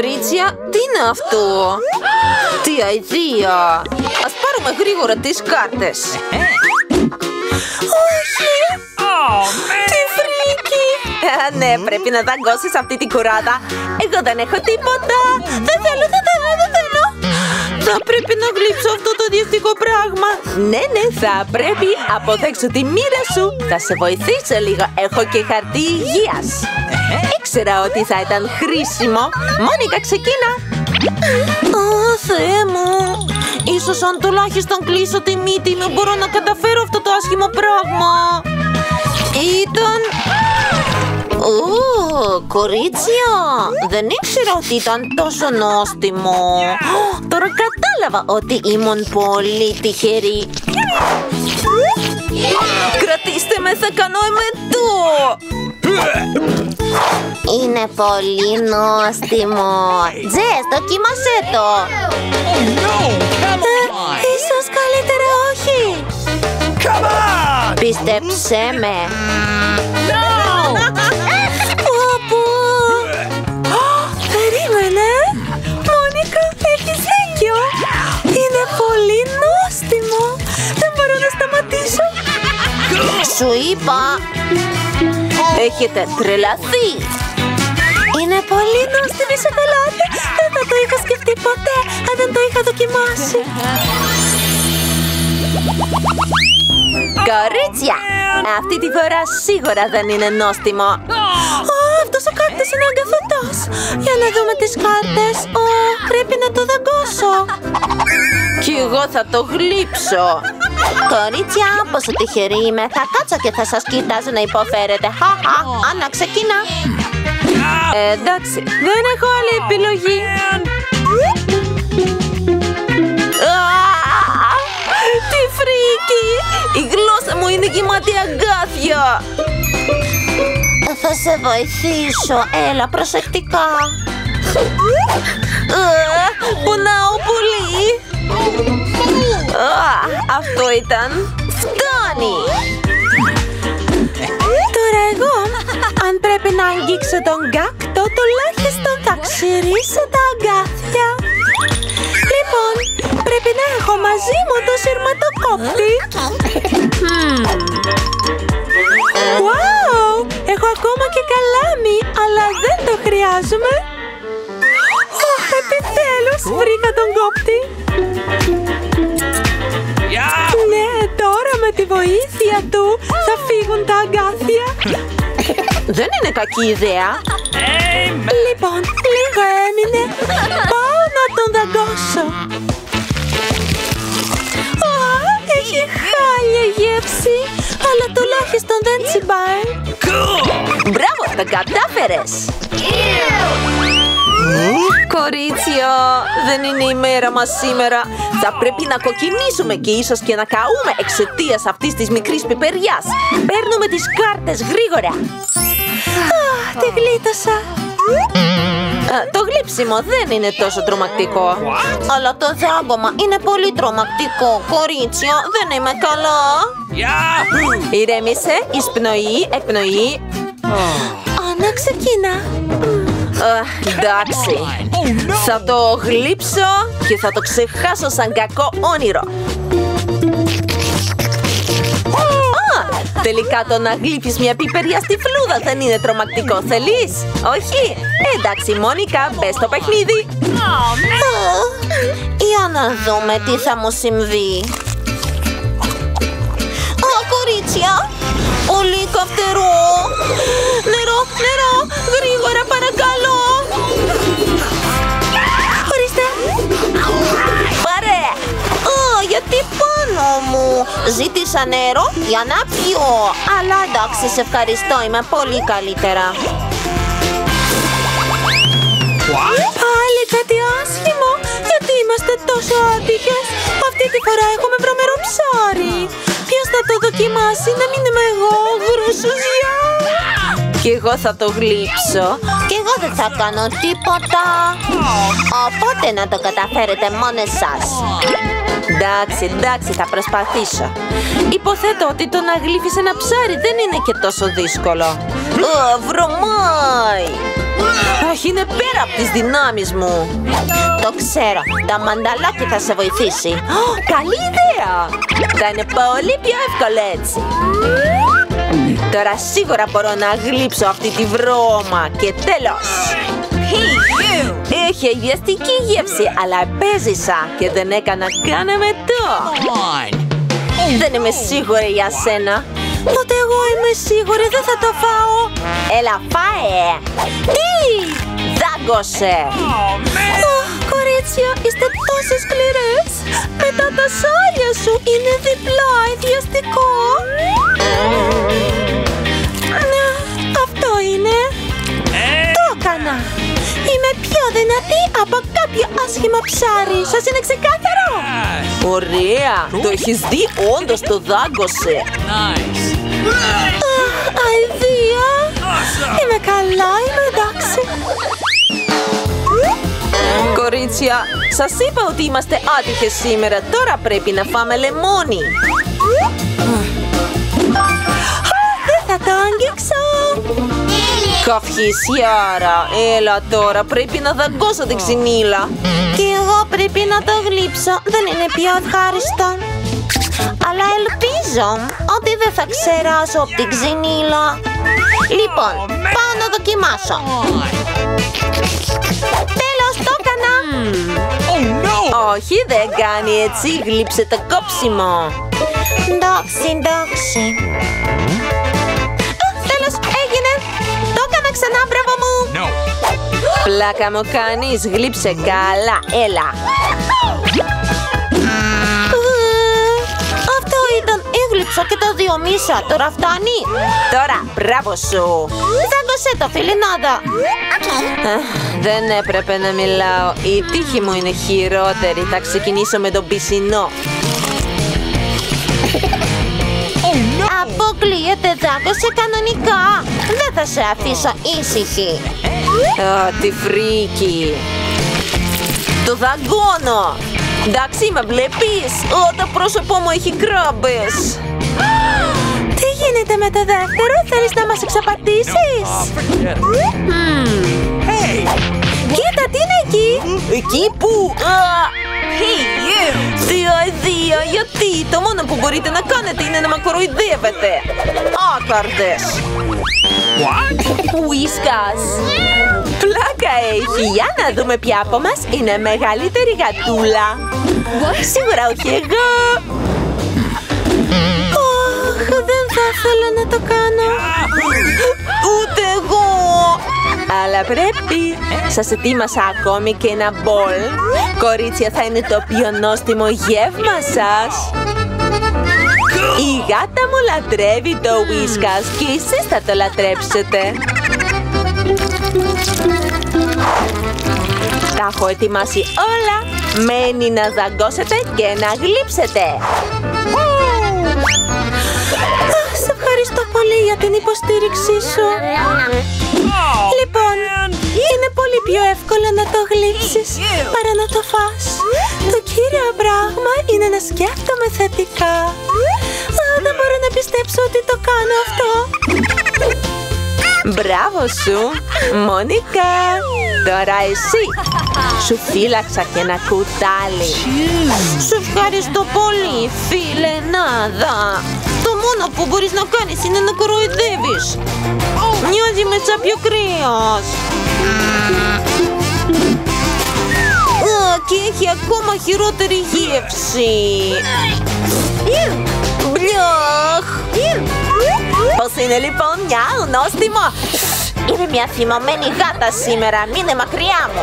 Κορίτσια, τι είναι αυτό; Τι αηδία! Ας πάρουμε γρήγορα τις κάρτες. Όχι! Τι φρίκι! Α, ναι, πρέπει να δαγκώσεις αυτή την κουράδα. Εγώ δεν έχω τίποτα. Δεν θέλω, δεν θέλω, δεν θέλω. Θα πρέπει να γλύψω αυτό το διευτικό πράγμα. Ναι, ναι, θα πρέπει. Αποδέξω τη μοίρα σου. Θα σε βοηθήσω λίγο. Έχω και χαρτί υγείας. Ήξερα ότι θα ήταν χρήσιμο. Μόνικα, ξεκίνα. Ω, Θεέ μου. Ίσως αν τουλάχιστον κλείσω τη μύτη μου μπορώ να καταφέρω αυτό το άσχημο πράγμα. Ήταν... Ω, κορίτσια, δεν ήξερα ότι ήταν τόσο νόστιμο. Τώρα κατάλαβα ότι ήμουν πολύ τυχερή. Κρατήστε με, θα κάνω εμετό. Είναι πολύ νόστιμο. Τζες, δοκίμασέ το. Ε, ίσως καλύτερα όχι. Πίστεψέ με. Πω, Περίμενε. Μόνικα, έχεις δίκιο. Είναι πολύ νόστιμο. Δεν μπορώ να σταματήσω. Σου είπα. Έχετε τρελαθεί. Είναι πολύ νόστιμη σοκολάτα. Δεν θα το είχα σκεφτεί ποτέ αν δεν το είχα δοκιμάσει. Κορίτσια! Αυτή τη φορά σίγουρα δεν είναι νόστιμο. Ω, αυτός ο κάρτης είναι αγκαθωτός. Για να δούμε τις κάρτες. Ω, πρέπει να το δαγκώσω. Κι εγώ θα το γλύψω. Κορίτσια, πόσο τυχερή είμαι. Θα κάτσω και θα σας κοιτάζω να υποφέρετε. Χαχα, Άννα, ξεκινά. Ε, εντάξει, δεν έχω άλλη επιλογή. Α, Τι φρίκι! Η γλώσσα μου είναι γεμάτη αγκάθια. Θα σε βοηθήσω. Έλα, προσεκτικά. Α, Πονάω πολύ. Α, Αυτό ήταν. Φτάνει. Αγγίξω τον γκάκτο, τουλάχιστον θα ξυρίσω τα αγκάθια. Λοιπόν, πρέπει να έχω μαζί μου το σειρματοκόπτη. Wow! Έχω ακόμα και καλάμι, αλλά δεν το χρειάζομαι. Αχ, επιτέλους βρήκα τον κόπτη. Ναι, τώρα με τη βοήθεια του θα φύγουν τα αγκάθια. Δεν είναι κακή ιδέα. Λοιπόν, λίγο έμεινε. Πάω να τον δαγκώσω. Α, έχει χάλια γεύση, αλλά τουλάχιστον δεν τσιμπάει. Μπράβο, τα κατάφερες. Κορίτσια, δεν είναι η μέρα μας σήμερα. Θα πρέπει να κοκκινήσουμε και ίσως και να καούμε εξαιτίας αυτής της μικρής πιπεριάς. Παίρνουμε τις κάρτες γρήγορα. Αχ, τη γλίτωσα. Α, το γλύψιμο δεν είναι τόσο τρομακτικό. Αλλά το δάγκωμα είναι πολύ τρομακτικό. Κορίτσια, δεν είμαι καλά. Ηρέμησε, εισπνοή, εκπνοή. Άννα, ξεκίνα. Αχ, εντάξει. Θα το γλύψω και θα το ξεχάσω σαν κακό όνειρο. Τελικά το να γλύψεις μια πιπεριά στη φλούδα δεν είναι τρομακτικό, θέλεις; Όχι; Εντάξει, Μόνικα, μπες στο παιχνίδι. Α, Για να δούμε τι θα μου συμβεί. Α, κορίτσια, πολύ καυτερό. Νερό, νερό, γρήγορα παρακαλώ. Πάνω μου. Ζήτησα νερό για να πιω. Αλλά εντάξει, σε ευχαριστώ, είμαι πολύ καλύτερα. Πάλι κάτι άσχημο. Γιατί είμαστε τόσο άτυχες; Αυτή τη φορά έχουμε βρωμερό ψάρι. Ποιος θα το δοκιμάσει να μην είμαι εγώ, γρουσουζιά; Και εγώ θα το γλύψω. Και εγώ δεν θα κάνω τίποτα. Οπότε να το καταφέρετε μόνοι σας. Εντάξει, εντάξει, θα προσπαθήσω. Υποθέτω ότι το να γλύφεις ένα ψάρι δεν είναι και τόσο δύσκολο. Ω, βρωμάει! Αχ, είναι πέρα από τις δυνάμεις μου. Το ξέρω. Τα μανταλάκι θα σε βοηθήσει. Ω, καλή ιδέα! Θα είναι πολύ πιο εύκολο έτσι. Τώρα σίγουρα μπορώ να γλύψω αυτή τη βρώμα και τέλος. Είχε ιδιαστική γεύση, αλλά επέζησα και δεν έκανα καν εμετό. Δεν είμαι σίγουρη για σένα. Τότε εγώ είμαι σίγουρη δεν θα το φάω. Έλα, φάε. Τι! Δάγκωσε! Αχ, κορίτσια, είστε τόσο σκληρές. Μετά τα σάλια σου είναι διπλά ιδιαστικό. Ναι, αυτό είναι. Το έκανα. Είμαι πιο δυνατή από κάποιο άσχημο ψάρι. Σας είναι ξεκάθαρο. Ωραία. Το έχεις δει, όντως το δάγκωσε. Αχ, αηδία. Είμαι καλά, είμαι εντάξει. Κορίτσια, σας είπα ότι είμαστε άτυχες σήμερα. Τώρα πρέπει να φάμε λεμόνι. Α, Δεν θα το αγγίξω. Καυχησιάρα, έλα τώρα, πρέπει να δαγκώσω την ξυνήλα. Και εγώ πρέπει να το γλύψω. Δεν είναι πιο ευχάριστο. Αλλά ελπίζω ότι δεν θα ξεράσω από την ξυνήλα. Λοιπόν, πάω να δοκιμάσω. Τέλος, το έκανα. Όχι, δεν κάνει έτσι, γλύψε το κόψιμο. Εντάξει, εντάξει. Πλάκα μου κάνεις, γλύψε καλά, έλα. Ε, Αυτό ήταν. Έγλειψα και το δύο μίσα. Τώρα φτάνει. Τώρα, μπράβο σου. Δάγκωσέ το, φιλινάδα. Αχ, Δεν έπρεπε να μιλάω. Η τύχη μου είναι χειρότερη. Θα ξεκινήσω με τον πισινό. Αποκλείεται, δάγκωσε κανονικά. Δεν θα σε αφήσω ήσυχη. Α, τι φρίκι. Το δαγκώνω. Εντάξει, με βλέπεις; Ω, το πρόσωπό μου έχει κράμπες. Τι γίνεται με το δεύτερο, θέλεις να μας εξαπατήσεις; Κοίτα, τι είναι εκεί. Εκεί που... Α! Θεία ιδέα, γιατί; Το μόνο που μπορείτε να κάνετε είναι να με κοροϊδεύετε. Άκαρδες. Ουίσκας. Πλάκα έχει. Για να δούμε ποια από μας είναι μεγαλύτερη γατούλα. Σίγουρα όχι εγώ. Αχ, δεν θα ήθελα να το κάνω. Ούτε εγώ. Αλλά πρέπει. Σας ετοίμασα ακόμη και ένα μπολ. Κορίτσια, θα είναι το πιο νόστιμο γεύμα σας. Η γάτα μου λατρεύει το whiskas και εσείς θα το λατρέψετε. Τα έχω ετοιμάσει όλα. Μένει να δαγκώσετε και να γλύψετε. Αχ, Σε ευχαριστώ πολύ για την υποστήριξή σου. Λοιπόν, είναι πολύ πιο εύκολο να το γλύψεις παρά να το φας. Το κύριο πράγμα είναι να σκέφτομαι θετικά. Πιστέψω ότι το κάνω αυτό. Μπράβο σου, Μόνικα. Τώρα εσύ. Σου φύλαξα και ένα κουτάλι. Σε ευχαριστώ πολύ, φίλε Νάδα. Το μόνο που μπορείς να κάνεις είναι να κοροϊδεύεις. Νιώθει με τσάπιο κρύος. Α, και έχει ακόμα χειρότερη γεύση. Μπλιάχ. Πώς είναι λοιπόν, μια νόστιμο. Είμαι μια θυμωμένη γάτα σήμερα. Μείνε μακριά μου.